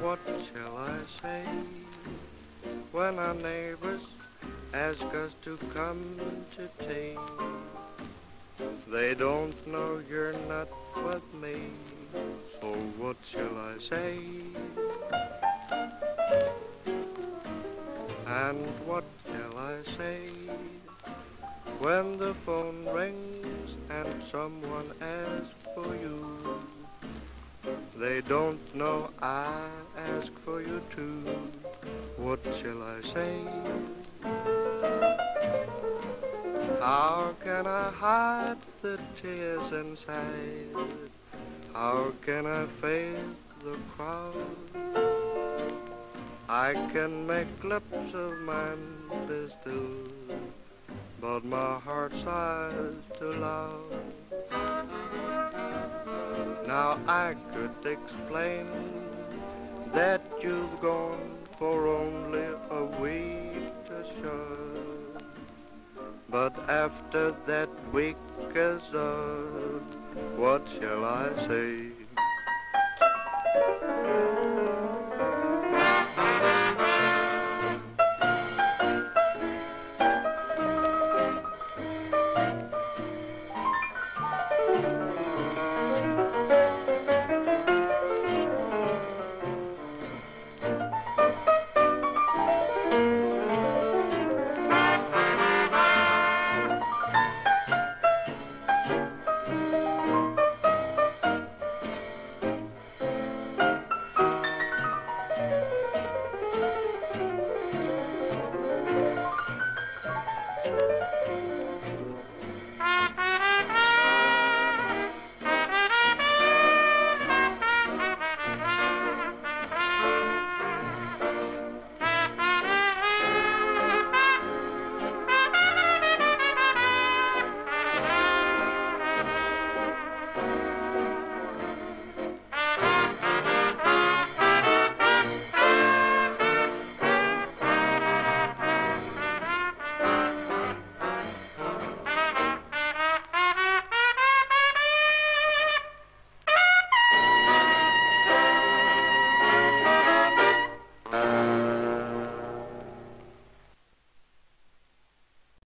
what shall I say when our neighbors ask us to come to tea? They don't know you're not with me, so what shall I say? And what shall I say when the phone rings and someone asks for you? They don't know I ask for you too. What shall I say? How can I hide the tears inside? How can I face the crowd? I can make lips of mine be still, but my heart sighs too loud. Now I could explain that you've gone for only a week or so. But after that week is up, what shall I say?